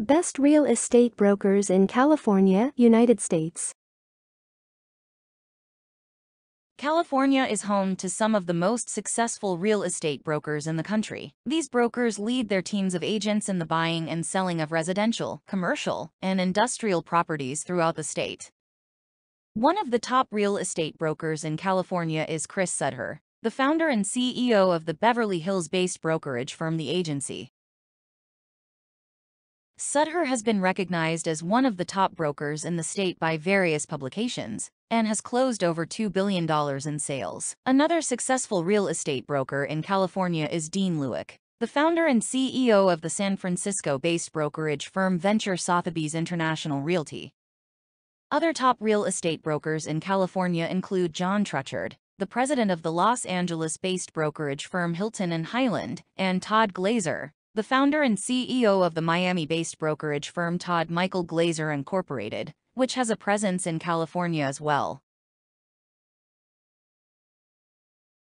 Best Real Estate Brokers in California, United States. California is home to some of the most successful real estate brokers in the country. These brokers lead their teams of agents in the buying and selling of residential, commercial, and industrial properties throughout the state. One of the top real estate brokers in California is Chris Sudher, the founder and CEO of the Beverly Hills-based brokerage firm The Agency. Sudher has been recognized as one of the top brokers in the state by various publications and has closed over $2 billion in sales. Another successful real estate broker in California is Dean Lewick, the founder and CEO of the San Francisco-based brokerage firm Venture Sotheby's International Realty. Other top real estate brokers in California include John Trutchard, the president of the Los Angeles-based brokerage firm Hilton and Hyland, and Todd Glazer, the founder and CEO of the Miami-based brokerage firm Todd Michael Glazer Incorporated, which has a presence in California as well.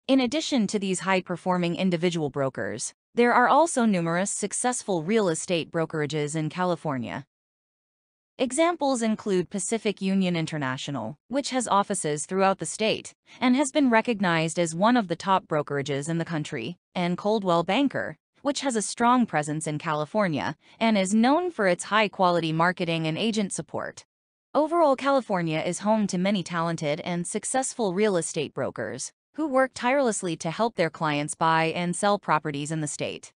In addition to these high-performing individual brokers, there are also numerous successful real estate brokerages in California. Examples include Pacific Union International, which has offices throughout the state and has been recognized as one of the top brokerages in the country, and Coldwell Banker, which has a strong presence in California and is known for its high-quality marketing and agent support. Overall, California is home to many talented and successful real estate brokers who work tirelessly to help their clients buy and sell properties in the state.